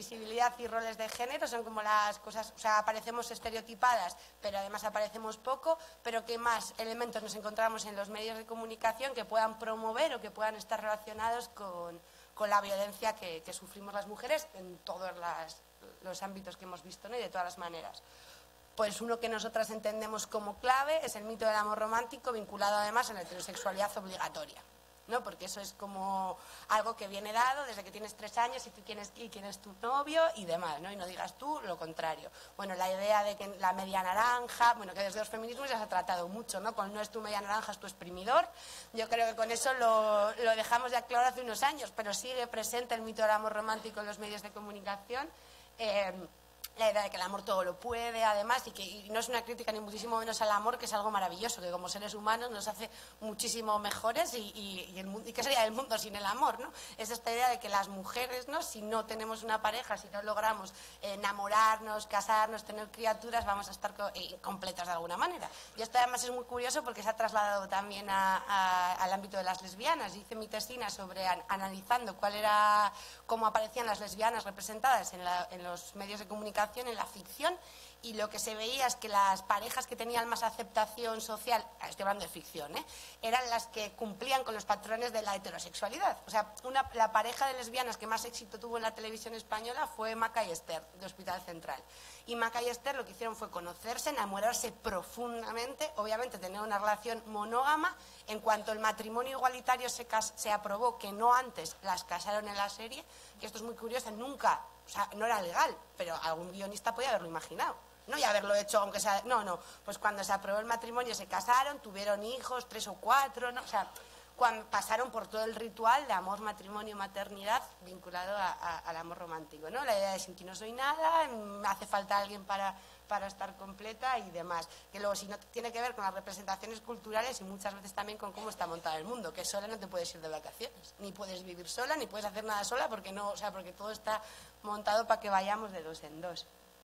visibilidad y roles de género son como las cosas, o sea, aparecemos estereotipadas, pero además aparecemos poco, pero ¿qué más elementos nos encontramos en los medios de comunicación que puedan promover o que puedan estar relacionados con, la violencia que, sufrimos las mujeres en todos los ámbitos que hemos visto ¿no? y de todas las maneras? Pues uno que nosotras entendemos como clave es el mito del amor romántico vinculado además a la heterosexualidad obligatoria. ¿No? porque eso es como algo que viene dado desde que tienes tres años y tú quieres y quién es tu novio y demás, ¿no? y no digas tú lo contrario. Bueno, la idea de que la media naranja, bueno, que desde los feminismos ya se ha tratado mucho, ¿no? con no es tu media naranja, es tu exprimidor, yo creo que con eso lo, lo dejamos ya claro hace unos años, pero sigue presente el mito del amor romántico en los medios de comunicación. Eh, la idea de que el amor todo lo puede, además, y que no es una crítica ni muchísimo menos al amor, que es algo maravilloso, que como seres humanos nos hace muchísimo mejores y, y, qué sería el mundo sin el amor, ¿no? Es esta idea de que las mujeres, ¿no? Si no tenemos una pareja, si no logramos enamorarnos, casarnos, tener criaturas, vamos a estar eh, completas de alguna manera. Y esto además es muy curioso porque se ha trasladado también al ámbito de las lesbianas. Hice mi tesina sobre analizando cuál era, cómo aparecían las lesbianas representadas en los medios de comunicación en la ficción y lo que se veía es que las parejas que tenían más aceptación social, estoy hablando de ficción, ¿eh? eran las que cumplían con los patrones de la heterosexualidad. O sea, una, la pareja de lesbianas que más éxito tuvo en la televisión española fue Maca y Esther, de Hospital Central. Y Maca y Esther lo que hicieron fue conocerse, enamorarse profundamente, obviamente tener una relación monógama. En cuanto el matrimonio igualitario se, se aprobó, que no antes las casaron en la serie, que esto es muy curioso, nunca, o sea, no era legal, pero algún guionista podía haberlo imaginado no y haberlo hecho aunque sea no no pues cuando se aprobó el matrimonio se casaron tuvieron hijos tres o cuatro no o sea cuando pasaron por todo el ritual de amor matrimonio maternidad vinculado al amor romántico no la idea de sin ti no soy nada me hace falta alguien para para estar completa y demás. Que luego, si no tiene que ver con las representaciones culturales y muchas veces también con cómo está montado el mundo, que sola no te puedes ir de vacaciones, ni puedes vivir sola, ni puedes hacer nada sola, porque no, o sea, porque todo está montado para que vayamos de dos en dos.